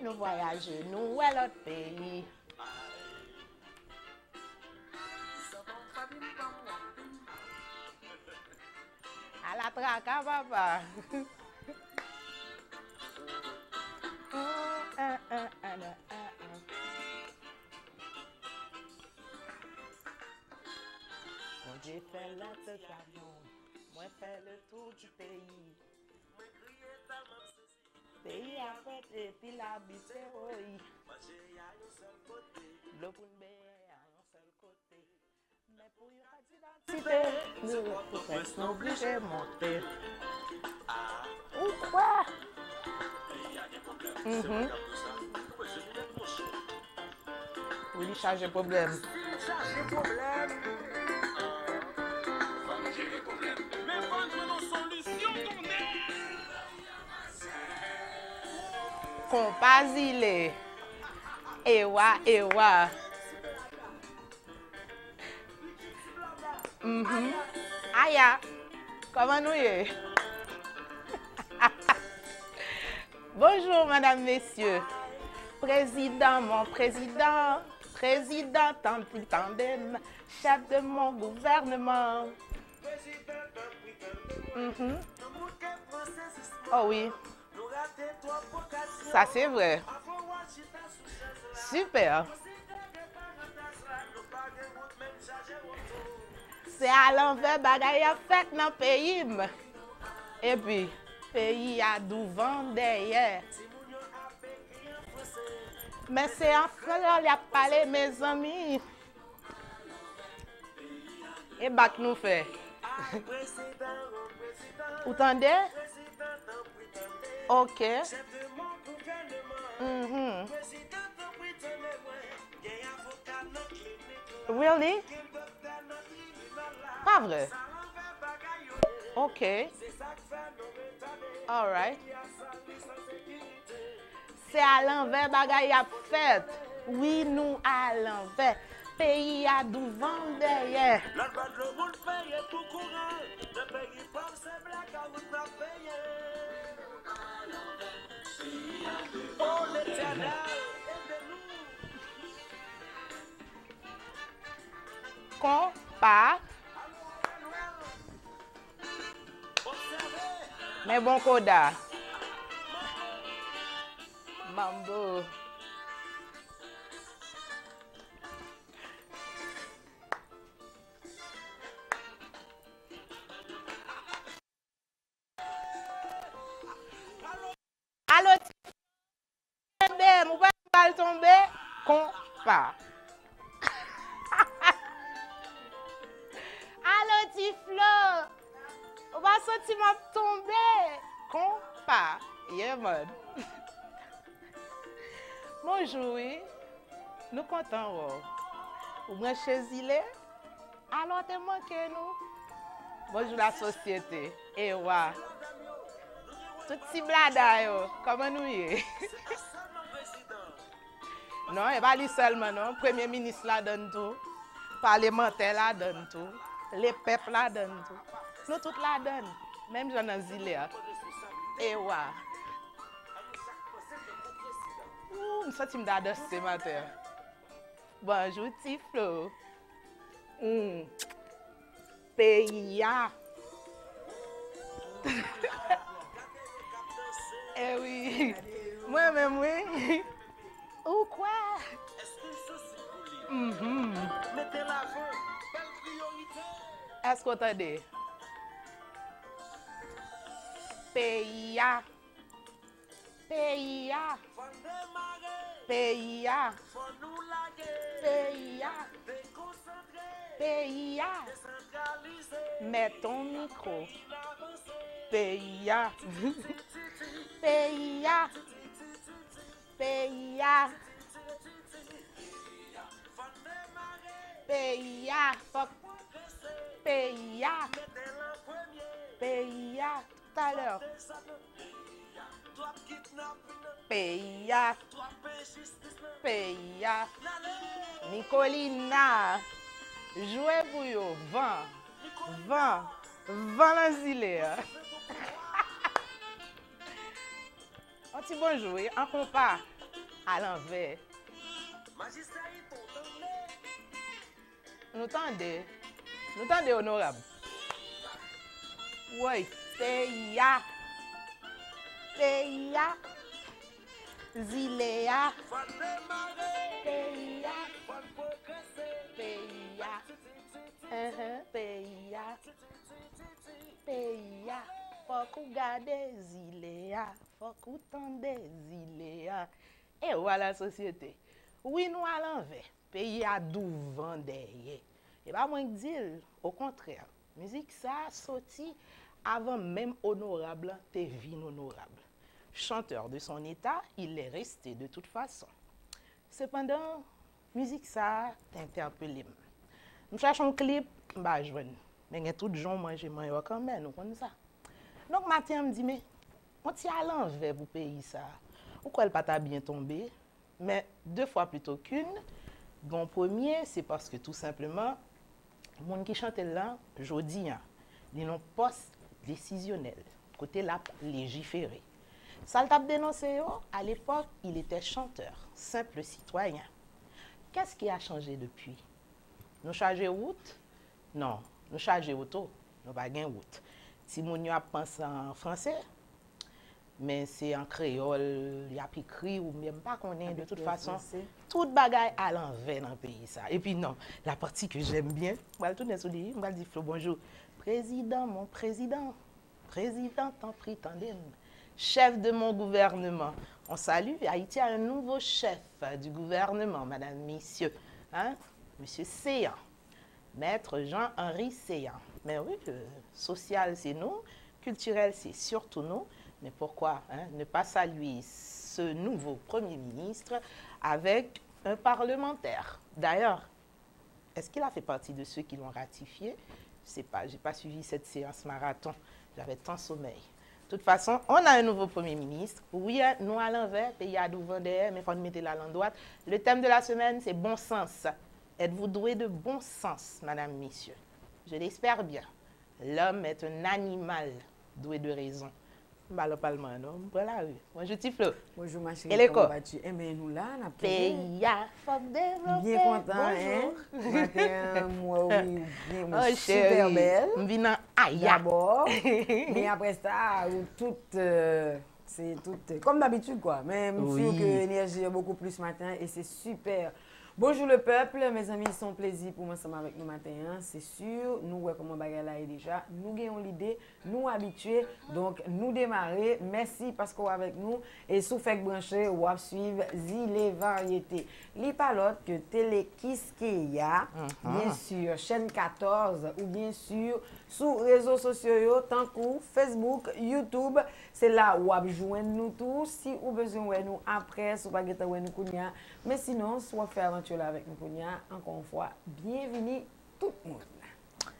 nous voyager, nous ouais l'autre pays. À la traque, hein, papa? Un. Mon Dieu fait l'autre camion, moi fait le tour du pays. Pays à côté, puis l'habiter, oui. Le pour une à un seul côté. Mais pour une identité, nous sommes obligés de monter. Ou quoi? Mhm. Oui, charge de problème. Compasile. Ewa, ewa. Mhm. Aya, comment nous y est? Bonjour, madame, messieurs. Président, mon président, président en tandem, chef de mon gouvernement. Mhm. Oh oui, Ça, c'est vrai. Super. Se alan ve bagay a fèt nan peyi m. E pi, peyi a douvan deye. Men se an frelol ya pale me zami. E bak nou fe. Ou tande? Ok. Mm-hmm. Really? Pa vre? Ok. Alright. Se alanve bagay ap fet. Oui nou alanve. Peyi a douvan deye. Not bad, no good. Compas. Mais bon coda. Mambo. Allô, père va tomber. Compas. pa. Ye mod. Bonjoui. Nou kontan wò. Oh. Ou mwen chezile. Alon te manke nou. Bonjoui la sosyete. E wò. Tout si blada yo. Koman nou ye? non, eh, e ba li selman non. Premier minis la den tou. Parlementè la den tou. Le pep la den tou. Nou tout la den. Mem jan an zile ak. Ewa. Ou, msati mda ados se mater. Bonjou ti flo. Mm. Peyi ya. Eh Ewi. Mwen mwen mwen. Ou kwa? Mhm. Mwen te la fon. Esko tade? peyi ya, peyi ya, peyi ya, peyi ya, peyi ya, meton mikro, peyi ya, peyi ya, peyi ya, peyi ya, peyi ya, peyi ya, à l'heure. Peya, peya, Nicolina, jouez pour yo, vent, vent, vent dans Un petit bonjour, un compas à l'envers. Nous tendez, nous tendez honorable. Oui. peyi ya, peyi ya, zile ya, peyi ya, peyi ya, uh-huh. peyi ya, peyi ya, fok ou gade zile ya, fok ou tende zile ya. E wala sosyete, winou alan ve, peyi ya douvan deye. E ba mwen gdil, o kontrel, mizik sa soti avant même honorable, t'es vie honorable. Chanteur de son état, il est resté de toute façon. Cependant, musique ça t'interpelle. Nous cherchons un clip, bah je Mais il y a tout gens manger moi quand même, nous connaissons ça. Donc matin me dit mais on tient à l'envers pour payer ça. Pourquoi elle pas bien tombé? Mais deux fois plutôt qu'une. Bon premier, c'est parce que tout simplement, le monde qui chante là, je dis, hein, ils n'ont poste décisionnel, côté la légiféré. Ça le dénoncé, à l'époque, il était chanteur, simple citoyen. Qu'est-ce qui a changé depuis? Nous chargé route? Non, nous chargé auto, nous pas route. Si mon a pensé en français, mais c'est en créole, il y a écrit ou même pas qu'on est de toute façon. Tout bagaille à l'envers dans le pays ça. Et puis non, la partie que j'aime bien, je vais tourner sur lui, je vais dire bonjour. Président, mon président, président, tant prie, chef de mon gouvernement. On salue, Haïti a un nouveau chef du gouvernement, madame, messieurs, hein? monsieur Séan, maître Jean-Henri Séan. Mais oui, social c'est nous, culturel c'est surtout nous. Mais pourquoi hein, ne pas saluer ce nouveau Premier ministre avec un parlementaire? D'ailleurs, est-ce qu'il a fait partie de ceux qui l'ont ratifié? Sais pas, je n'ai pas suivi cette séance marathon. J'avais tant sommeil. De toute façon, on a un nouveau Premier ministre. Oui, nous à l'envers, pays à mais il faut mettre la langue droite. Le thème de la semaine, c'est bon sens. Êtes-vous doué de bon sens, madame, messieurs? Je l'espère bien. L'homme est un animal doué de raison. Mbalo palman nou, mpre la ou. Bonjour Tiflo. Bonjour ma a Peya, fok développé. Bien content, hein? Bien, super nan aya. D'abord. Mais après ça, tout, euh, c'est tout, comme d'habitude quoi. Que l'énergie est beaucoup plus matin et c'est super. Bonjour le peuple, mes amis, son plaisir pour moi ensemble avec nous matin, c'est sûr. Nous voyons comment bagarre là est déjà, nous gagnons l'idée, nous habitués, donc nous démarrer. Merci parce qu'on est avec nous et sous fait branché ou à suivre les variétés. Li l'autre que télé Kiskeya, mm-hmm. bien sûr, chaîne 14 ou bien sûr sous réseaux sociaux tant que Facebook, YouTube, c'est là où vous joindre nous tous si vous besoin de nous après, si vous pas nous Men sinon, sou wap fè aventure la vek nou konya, ankon fwa, bienveni tout moun.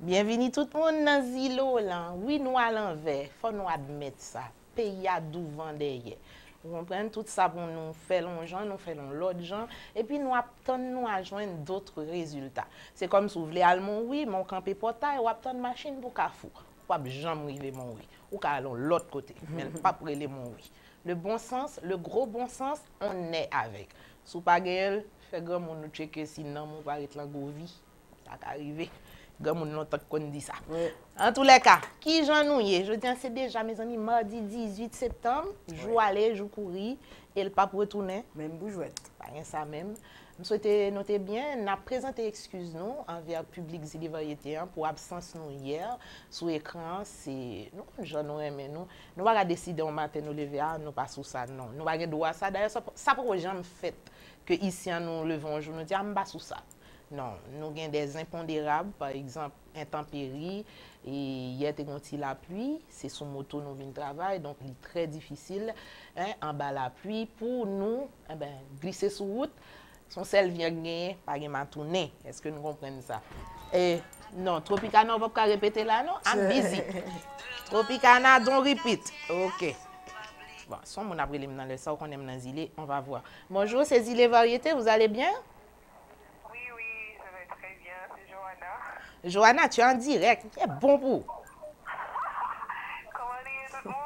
Bienveni tout moun nan zilo lan. Oui nou alan ve, fò nou admet sa. Peya douvan deye. Ou kompren, tout sa pou nou fè lon jan, nou fè lon lot jan, epi nou ap ton nou ajwen doutre rezultat. Se kom sou vle al moun wè, moun kanpe potay, wap ton machin pou ka fou. Wap jam rile moun wè. Ou ka alon lot kote, men pa prele moun wè. Le bon sens, le gro bon sens, on ne avèk. Sou pa geyel, fe gen moun nou cheke sin nan moun paret lan govi. Tak arrive. Gen moun nou tak kon di sa. Oui. En tout le ka, ki jan nou ye? Je diyan se deja, me zami, mardi 18 septem, oui. jou ale, jou kouri, el pa pou etounen. Men bou jwet. Payen sa men. M souwete note bien, na prezante ekskuse nou anver publik zili varyete an pou absans nou yer sou ekran se nou jan nou eme nou. Nou wak a deside ou maten nou leve a, nou pa sou sa non. Nou wak gen do a sa. Darye sa pou wajan m fèt ke isi an nou levon joun nou di a m ba sou sa. Non, nou ah, non. gen ah, non, des imponderab, par exemple, intemperi, e yet e gonti la pli, se sou moto nou vin travay, donk li tre difisil, an ba la pli pou nou eh ben, glise sou wout, Son sel vyen genye, pa gen matounen. Eske nou kompren sa? E, eh, non, Tropicana wap ka repete la, non? Am bizi. Tropicana don repeat. Ok. Bon, son moun apre lem nan le sa ou kon em nan zile, on va vwa. Bonjour, se zile variete, vous allez bien? Oui, oui, ça va très bien. C'est Johanna. Johanna, tu es en direct. Tu es bon pou. Comment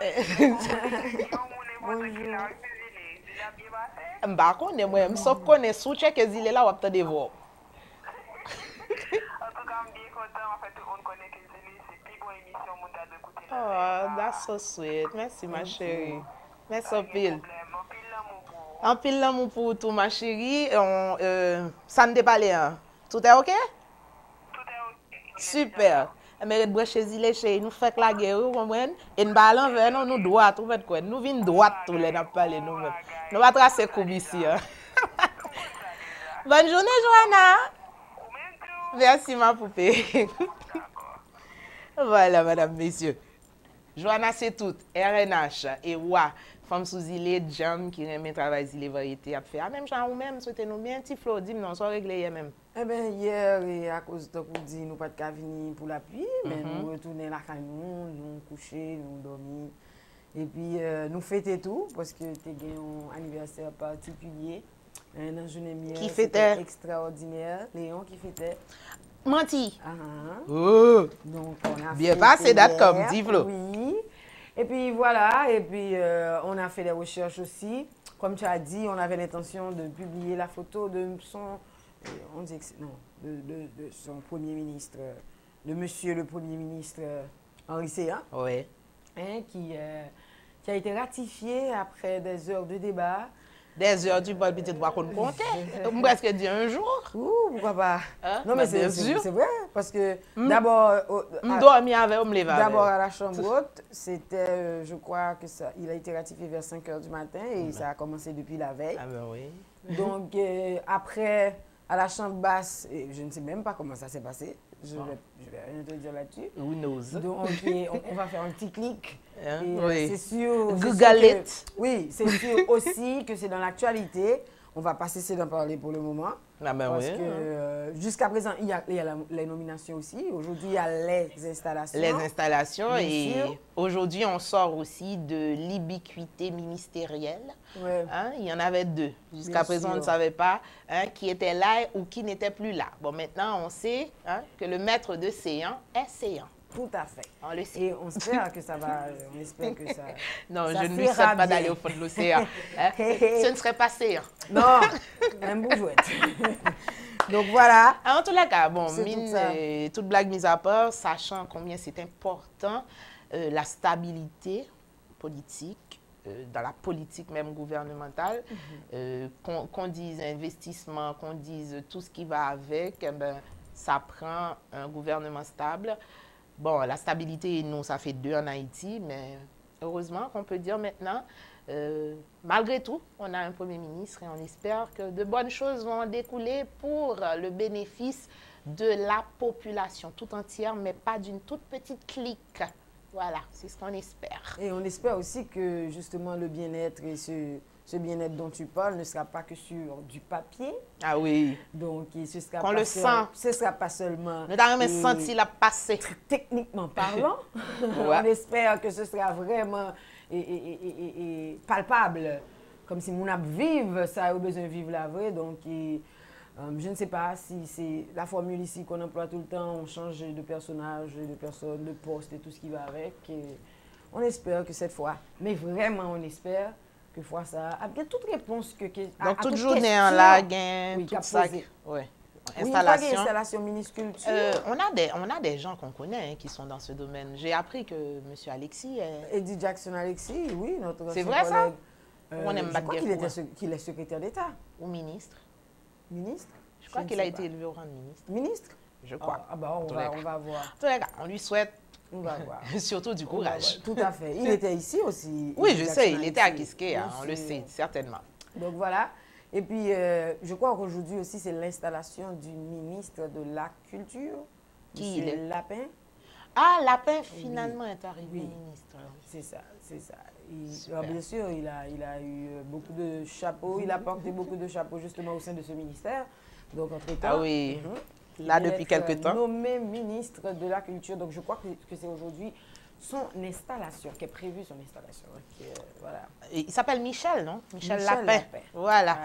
allez-vous? Bonjour. Mba konen mwen, msof konen sou cheke zile la wap ta devop. An tou ka mbiye kontan an fè tou on konen ke zile, se pi bon emisyon moun ta de koute la. Oh, ah, that's so sweet. Mersi ma chéri. Mersi opil. An pil lan moun pou tou ma chéri. San de euh, pale an. Tout e ok? Tout e ok. Super. Meret breche zile chey, nou fek la geri ou mwen, en balan ven nou nou doat ou vet kwen, nou vin doat tou le nap pale nou vet. Nou va trase koub isi. Bonne jounen, Johanna. Merci, ma poupée. voilà, madame, messieurs. Johanna, c'est tout. RNH et WA. Fom sou zile, djam, ki reme travay zile varite ap fe. A mèm jan ou mèm, sou te nou mèm ti flou, dim nan, so regle ye mèm. E eh ben, yer, e a kouz do kou di nou pat ka vini pou la pli, men mm -hmm. nou retounen la kanyon, nou kouche, nou domi. Et puis, euh, nous fêter tout, parce que tu as un anniversaire particulier. Un dans journée hier, Qui fêtait? extraordinaire. Léon qui fêtait. Menti. Ah, ah. Oh. Donc, on a Bien passé, date comme dit Flo. Oui. Et puis voilà, et puis euh, on a fait des recherches aussi. Comme tu as dit, on avait l'intention de publier la photo de son, euh, on dit que c'est- non, de, de- de son premier ministre, de monsieur le premier ministre Henri Séa, Ouais. hein, qui, euh, qui a été ratifié après des heures de débat. Des heures, tu peux peut-être pas qu'on compter. On presque dit un jour. Ouh, pourquoi pas? Hein? Non, mais Bah, c'est bien c'est- sûr. c'est vrai, parce que Mm. d'abord, euh, On à- dormi avec, on me. D'abord à la Chambre haute, c'était, euh, je crois que ça, il a été ratifié vers 5 heures du matin et ça a commencé depuis la veille. Ah ben oui. Donc euh, après, à la Chambre basse, je ne sais même pas comment ça s'est passé, je ne vais, vais rien te dire là-dessus. Who knows? Donc on, on va faire un petit clic. Hein? Euh, Oui. c'est sûr. c'est sûr Google que- it. Oui, c'est sûr aussi que c'est dans l'actualité. On va pas cesser d'en parler pour le moment. Ah ben parce oui. que euh, jusqu'à présent, il y a, il y a la- les nominations aussi. Aujourd'hui, il y a les installations. Les installations Bien et aujourd'hui on sort aussi de l'ubiquité ministérielle. Ouais. Hein, Il y en avait deux. Jusqu'à présent, on ne savait pas hein, qui était là ou qui n'était plus là. Bon, maintenant, on sait hein, que le maître de séant est séant. Tout à fait. On le sait. Et on espère que ça va, on espère que ça. Non, ça je ne lui souhaite pas d'aller au fond de l'océan. hein. Ce ne serait pas séant. Non, même bourgeoise. Donc voilà. Ah, En les cas, bon, mine, tout euh, toute blague mise à part, sachant combien c'est important euh, la stabilité politique, euh, dans la politique même gouvernementale, Mhm. qu'on qu'on dise investissement, qu'on dise tout ce qui va avec, eh ben, ça prend un gouvernement stable. Bon, la stabilité, nous, ça fait deux en Haïti, mais heureusement qu'on peut dire maintenant, euh, malgré tout, on a un Premier ministre et on espère que de bonnes choses vont découler pour le bénéfice de la population tout entière, mais pas d'une toute petite clique. Voilà, c'est ce qu'on espère. Et on espère aussi que justement le bien-être et ce, ce bien-être dont tu parles ne sera pas que sur du papier. Ah oui. Donc, ce sera Qu'on pas le seul- sent. Ce sera pas seulement. Nous avons senti la passer. Techniquement parlant, Ouais. on espère que ce sera vraiment et, et- et- et- et palpable. Comme si mon ap vive, ça a besoin de vivre la vraie. Donc, euh, je ne sais pas si c'est la formule ici qu'on emploie tout le temps, on change de personnage, de personne, de poste et tout ce qui va avec. Et on espère que cette fois, mais vraiment on espère que fois ça, a bien toute réponse que... que à- Donc, à toute toute journée en question. la gain, Oui, tout qu'a ça. posé. Ouais. Oui, pas Installation. ministulture. Euh, on, a des, on a des gens qu'on connaît hein, qui sont dans ce domaine. J'ai appris que M. Alexis est... Eddie Jackson Alexis, oui, notre C'est vrai, ça? Euh, On aime je pas crois qu'il ouais. est secrétaire d'État, ou ministre. ministre? Je crois qu'il a été élevé au rang de ministre. Ministre? Je crois. Ah, ah bah, on, va, on va voir. En cas, on lui souhaite On va voir. surtout du courage. Tout à fait. Il était ici aussi. Oui, je sais, il était à. Kiskeya, Bien on le sait, certainement. Donc voilà. Et puis, euh, je crois qu'aujourd'hui aussi, c'est l'installation du ministre de la Culture. Qui est? Lapin. Ah, Lapin finalement est arrivé Oui. ministre. C'est ça, c'est ça. Il- alors, bien sûr, il a, il a eu euh, beaucoup de chapeaux, il a porté beaucoup de chapeaux justement au sein de ce ministère. Donc, entre-temps, Ah oui, mhm, là depuis d'être, quelque euh, temps. Nommé ministre de la Culture. Donc, je crois que, que c'est aujourd'hui son installation, qui est prévue son installation. qui est, voilà. Il s'appelle Michel, non? Michel, Michel Lapin. Lapin. Voilà.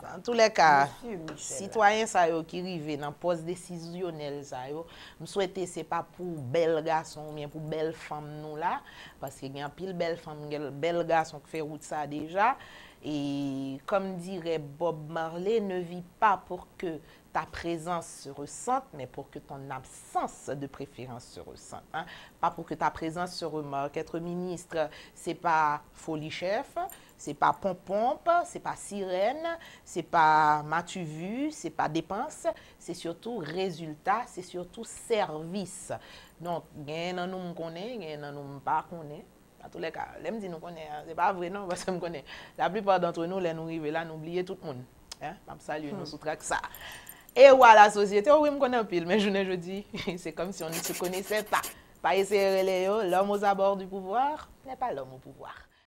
Ça. En tous les cas, Monsieur Michel. citoyen sa yo qui rive dans poste décisionnel yo, me souhaite c'est pas pour bel garçon ou bien pour belle femme nous là parce que y a pile belle femme, gel- bel garçon qui fait route ça déjà Et comme dirait Bob Marley, ne vis pas pour que ta présence se ressente, mais pour que ton absence de préférence se ressente. hein. Pas pour que ta présence se remarque. Être ministre, c'est pas folie chef, c'est pas pompompe, c'est pas sirène, c'est pas m'as-tu vu, c'est pas dépense, c'est surtout résultat, c'est surtout service. Donc, gen nan nou m konen, gen nan nou m pa konen. À tous les cas, les me dit nous connaît, hein. c'est pas vrai non, parce que me connaît. La plupart d'entre nous, les nous arrivons là, nous oublions tout le monde. Hein? Je salue, nous sous ça. E wwa la sosyete, ou wè m konen pil, men jounen jodi, se kom si on ne se konese pa. Pa ese rele yo, l'om ou zabor du pouvoir, ne pa l'om ou pouvoir.